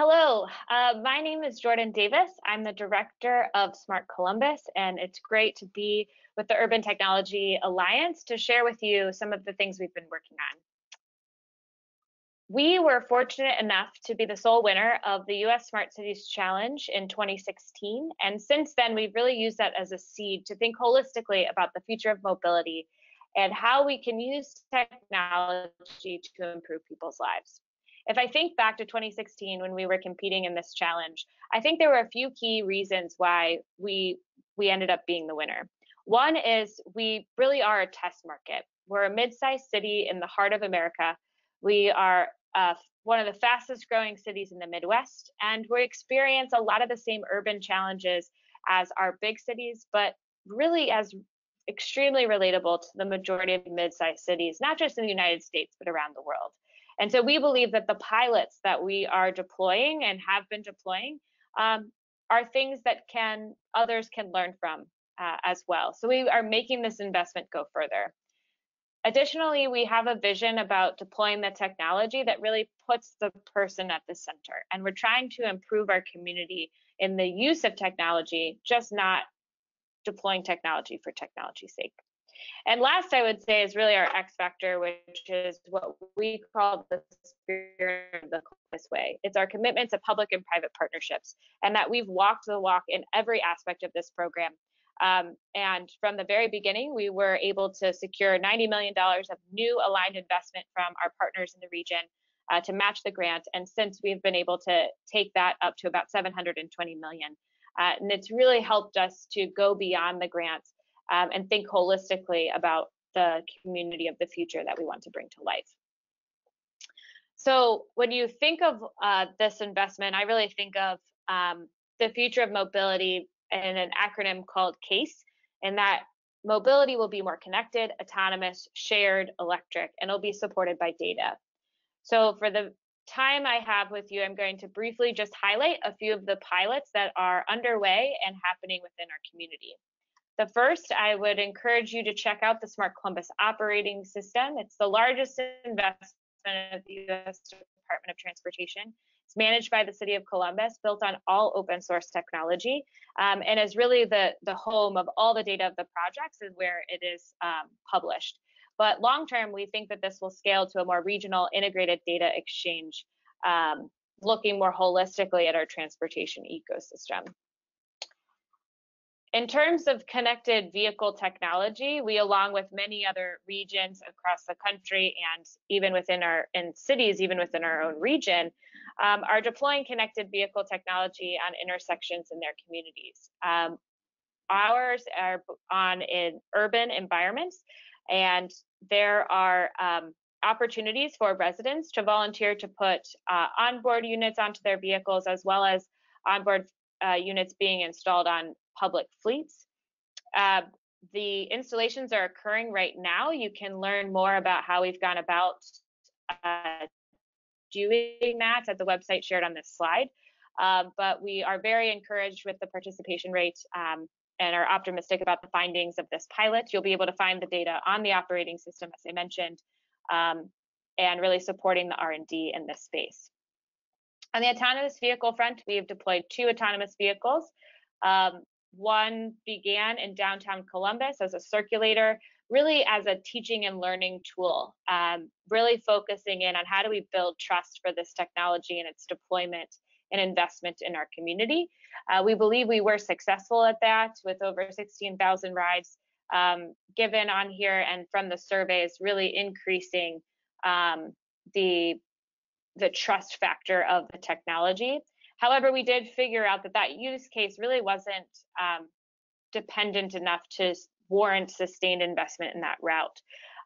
Hello, uh, my name is Jordan Davis. I'm the director of Smart Columbus, and it's great to be with the Urban Technology Alliance to share with you some of the things we've been working on. We were fortunate enough to be the sole winner of the US Smart Cities Challenge in 2016. And since then, we've really used that as a seed to think holistically about the future of mobility and how we can use technology to improve people's lives. If I think back to 2016 when we were competing in this challenge, I think there were a few key reasons why we we ended up being the winner. One is we really are a test market. We're a mid-sized city in the heart of America. We are uh, one of the fastest growing cities in the Midwest, and we experience a lot of the same urban challenges as our big cities, but really as extremely relatable to the majority of mid-sized cities, not just in the United States, but around the world. And so we believe that the pilots that we are deploying and have been deploying um, are things that can others can learn from uh, as well. So we are making this investment go further. Additionally, we have a vision about deploying the technology that really puts the person at the center. And we're trying to improve our community in the use of technology, just not deploying technology for technology's sake. And last, I would say, is really our X factor, which is what we call the spirit of the Columbus way. It's our commitment to public and private partnerships, and that we've walked the walk in every aspect of this program. Um, and from the very beginning, we were able to secure $90 million of new aligned investment from our partners in the region uh, to match the grant. And since we've been able to take that up to about 720 million. Uh, and it's really helped us to go beyond the grants um, and think holistically about the community of the future that we want to bring to life. So when you think of uh, this investment, I really think of um, the future of mobility in an acronym called CASE, and that mobility will be more connected, autonomous, shared, electric, and it'll be supported by data. So for the time I have with you, I'm going to briefly just highlight a few of the pilots that are underway and happening within our community. The first, I would encourage you to check out the Smart Columbus operating system. It's the largest investment of the U.S. Department of Transportation. It's managed by the City of Columbus, built on all open source technology, um, and is really the, the home of all the data of the projects and where it is um, published. But long term, we think that this will scale to a more regional integrated data exchange, um, looking more holistically at our transportation ecosystem. In terms of connected vehicle technology, we, along with many other regions across the country and even within our in cities, even within our own region, um, are deploying connected vehicle technology on intersections in their communities. Um, ours are on in urban environments, and there are um, opportunities for residents to volunteer to put uh, onboard units onto their vehicles as well as onboard uh, units being installed on public fleets. Uh, the installations are occurring right now. You can learn more about how we've gone about uh, doing that at the website shared on this slide. Um, but we are very encouraged with the participation rate um, and are optimistic about the findings of this pilot. You'll be able to find the data on the operating system, as I mentioned, um, and really supporting the R&D in this space. On the autonomous vehicle front, we have deployed two autonomous vehicles. Um, one began in downtown Columbus as a circulator, really as a teaching and learning tool, um, really focusing in on how do we build trust for this technology and its deployment and investment in our community. Uh, we believe we were successful at that with over 16,000 rides um, given on here and from the surveys really increasing um, the the trust factor of the technology. However, we did figure out that that use case really wasn't um, dependent enough to warrant sustained investment in that route.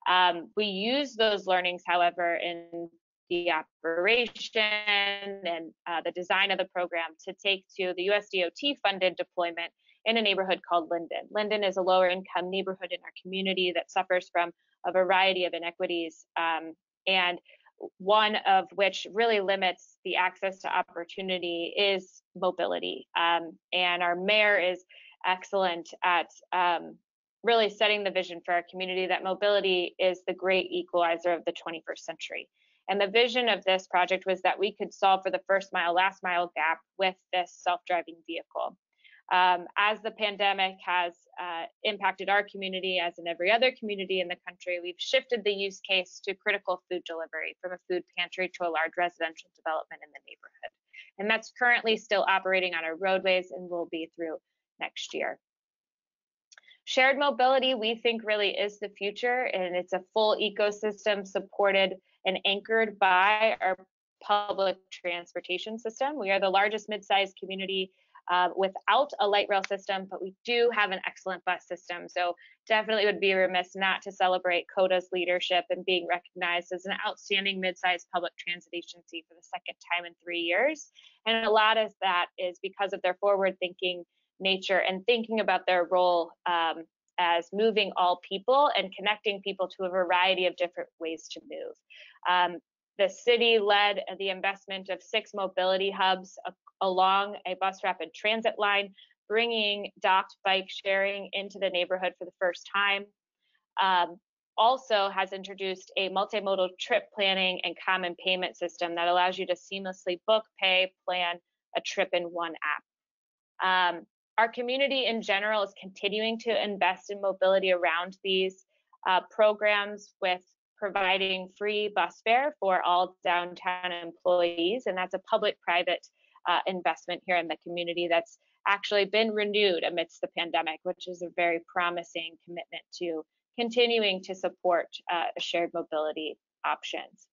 Um, we use those learnings, however, in the operation and uh, the design of the program to take to the USDOT funded deployment in a neighborhood called Linden. Linden is a lower income neighborhood in our community that suffers from a variety of inequities. Um, and one of which really limits the access to opportunity is mobility. Um, and our mayor is excellent at um, really setting the vision for our community that mobility is the great equalizer of the 21st century. And the vision of this project was that we could solve for the first mile, last mile gap with this self-driving vehicle. Um, as the pandemic has uh, impacted our community, as in every other community in the country, we've shifted the use case to critical food delivery from a food pantry to a large residential development in the neighborhood. And that's currently still operating on our roadways and will be through next year. Shared mobility, we think really is the future, and it's a full ecosystem supported and anchored by our public transportation system. We are the largest mid-sized community uh, without a light rail system, but we do have an excellent bus system. So definitely would be remiss not to celebrate COTA's leadership and being recognized as an outstanding mid-sized public transit agency for the second time in three years. And a lot of that is because of their forward-thinking nature and thinking about their role um, as moving all people and connecting people to a variety of different ways to move. Um, the city led the investment of six mobility hubs along a bus rapid transit line, bringing docked bike sharing into the neighborhood for the first time. Um, also has introduced a multimodal trip planning and common payment system that allows you to seamlessly book, pay, plan a trip in one app. Um, our community in general is continuing to invest in mobility around these uh, programs with providing free bus fare for all downtown employees, and that's a public-private uh, investment here in the community that's actually been renewed amidst the pandemic, which is a very promising commitment to continuing to support uh, shared mobility options.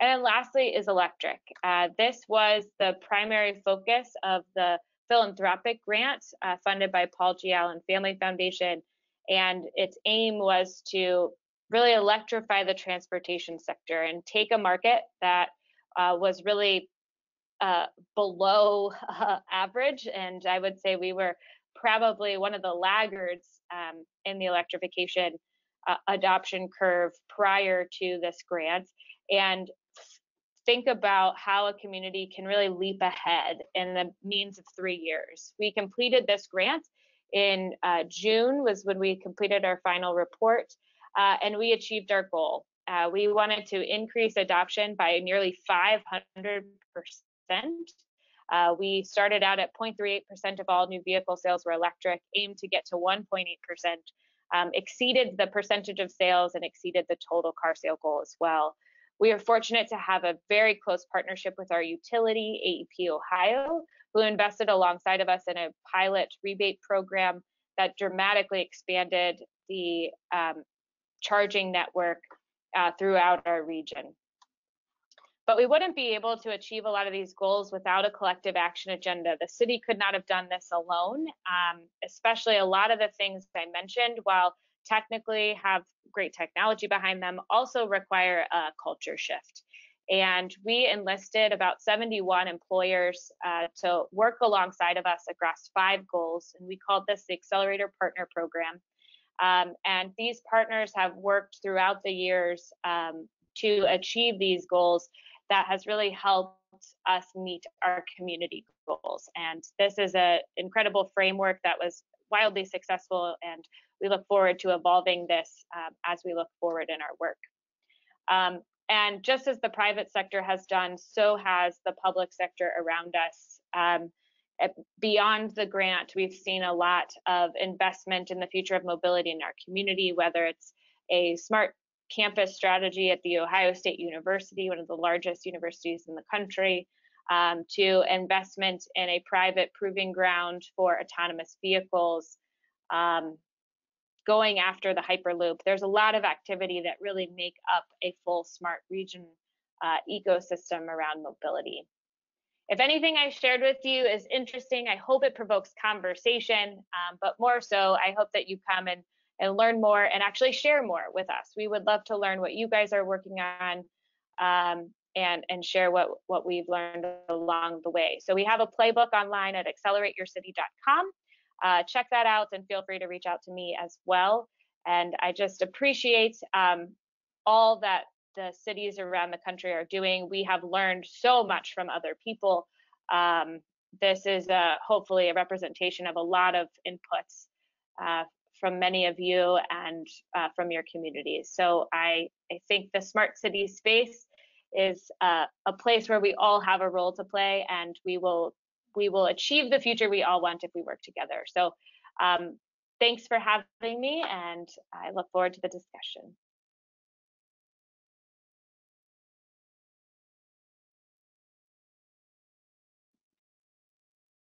And then lastly is electric. Uh, this was the primary focus of the philanthropic grant uh, funded by Paul G. Allen Family Foundation. And its aim was to really electrify the transportation sector and take a market that uh, was really uh, below uh, average. And I would say we were probably one of the laggards um, in the electrification uh, adoption curve prior to this grant. And think about how a community can really leap ahead in the means of three years. We completed this grant in uh, June was when we completed our final report uh, and we achieved our goal. Uh, we wanted to increase adoption by nearly 500%. Uh, we started out at 0.38% of all new vehicle sales were electric, aimed to get to 1.8%, um, exceeded the percentage of sales and exceeded the total car sale goal as well. We are fortunate to have a very close partnership with our utility, AEP Ohio, who invested alongside of us in a pilot rebate program that dramatically expanded the um, charging network uh, throughout our region. But we wouldn't be able to achieve a lot of these goals without a collective action agenda. The city could not have done this alone, um, especially a lot of the things I mentioned, while technically have great technology behind them also require a culture shift. And we enlisted about 71 employers uh, to work alongside of us across five goals. And we called this the Accelerator Partner Program. Um, and these partners have worked throughout the years um, to achieve these goals that has really helped us meet our community goals. And this is an incredible framework that was wildly successful and we look forward to evolving this um, as we look forward in our work. Um, and just as the private sector has done, so has the public sector around us. Um, beyond the grant, we've seen a lot of investment in the future of mobility in our community, whether it's a smart campus strategy at the Ohio State University, one of the largest universities in the country, um, to investment in a private proving ground for autonomous vehicles, um, going after the Hyperloop. There's a lot of activity that really make up a full smart region uh, ecosystem around mobility. If anything I shared with you is interesting, I hope it provokes conversation, um, but more so, I hope that you come and, and learn more and actually share more with us. We would love to learn what you guys are working on um, and, and share what, what we've learned along the way. So we have a playbook online at accelerateyourcity.com uh, check that out and feel free to reach out to me as well. And I just appreciate um, all that the cities around the country are doing. We have learned so much from other people. Um, this is a, hopefully a representation of a lot of inputs uh, from many of you and uh, from your communities. So I, I think the smart city space is uh, a place where we all have a role to play, and we will we will achieve the future we all want if we work together. So um, thanks for having me, and I look forward to the discussion.